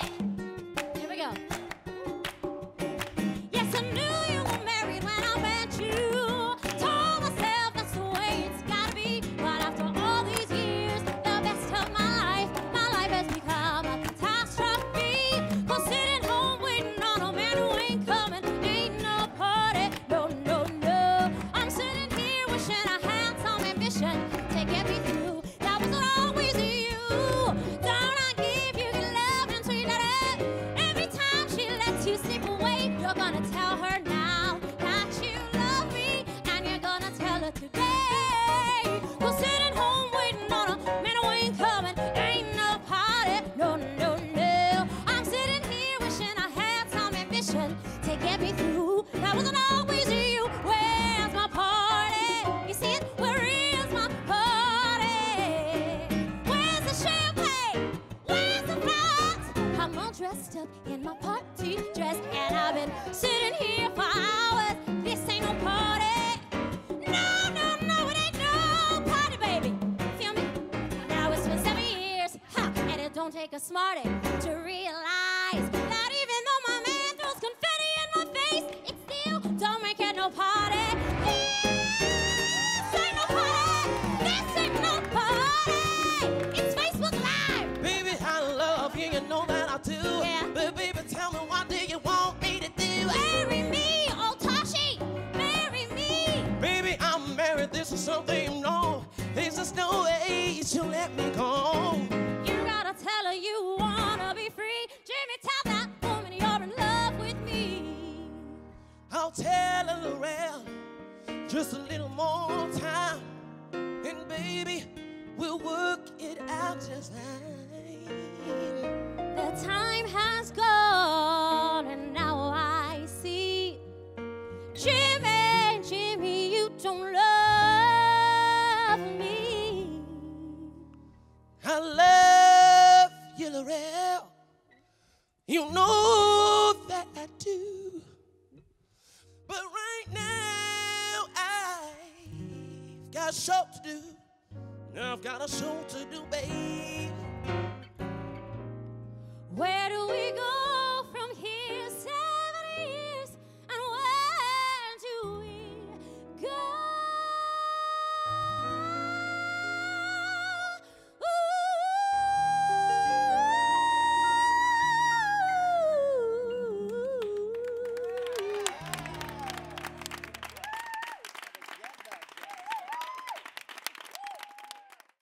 Yeah. You're gonna tell her now that you love me, and you're gonna tell her today. Well, sitting dressed up in my party dress, and I've been sitting here for hours. This ain't no party. No, no, no, it ain't no party, baby. Feel me? Now it's been seven years, ha, and it don't take a smarty to realize this is something you know. There's just no way should let me go. You gotta tell her you wanna be free. Jimmy, tell that woman you're in love with me. I'll tell her Lorrell just a little more time. And baby, we'll work it out just fine. The time has I love you, Lorrell. You know that I do. But right now, I've got a show to do. Now I've got a show to do, baby.